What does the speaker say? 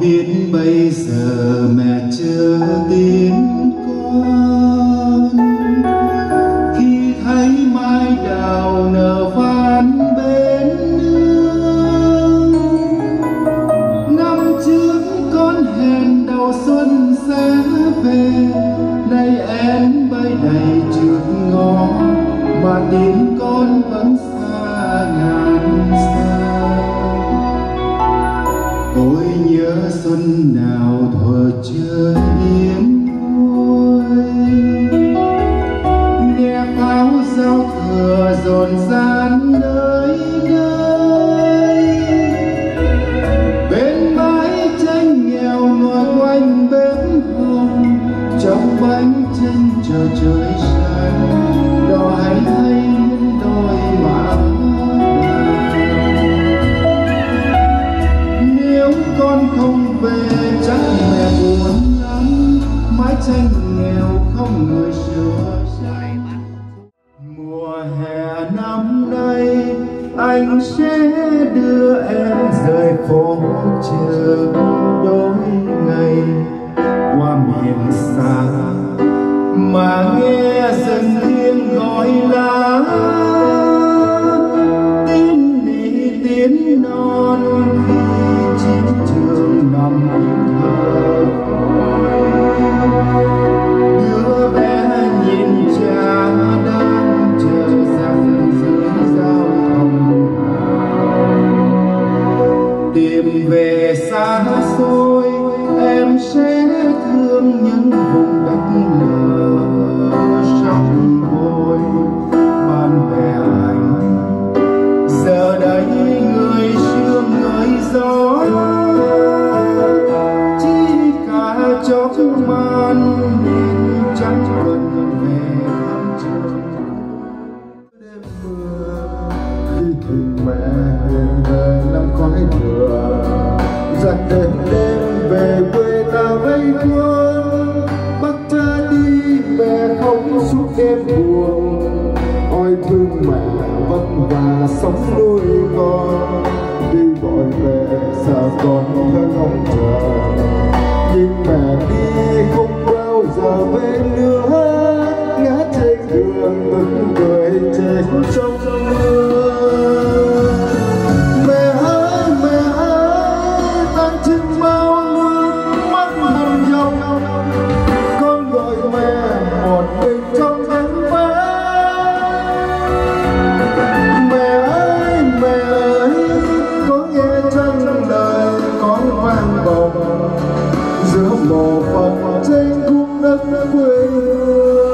biết bây giờ mẹ chưa tin con. Khi thấy mai đào nở ván bên nương, năm trước con hẹn đầu xuân sẽ về. Nay em bay đầy trước ngõ mà tin nhớ xuân nào thuở chưa yên vui nghe pháo giao thừa rộn ràng nơi đây bên mái tranh nghèo ngồi quanh bếp hồng, trong bánh chân chờ trời sáng. Con không về, chắc mẹ buồn lắm. Mái tranh nghèo không người sửa sai. Mùa hè năm nay, anh sẽ đưa em rời phố trường đôi ngày. Qua miền xa mà nghe dần đi tìm về xa xôi, em sẽ thương những vùng đất lờ trong vôi ban về anh, giờ đây người sương người gió. Chỉ cả chót man mẹ về năm khói lửa dặn đêm đêm về quê ta vây quân bắt cha đi mẹ không suốt đêm buồn. Ôi thương mẹ vất vả sống nuôi con. Đi gọi về xa con thơ ngóng chờ. Nhưng mẹ đi không bao giờ về nữa Música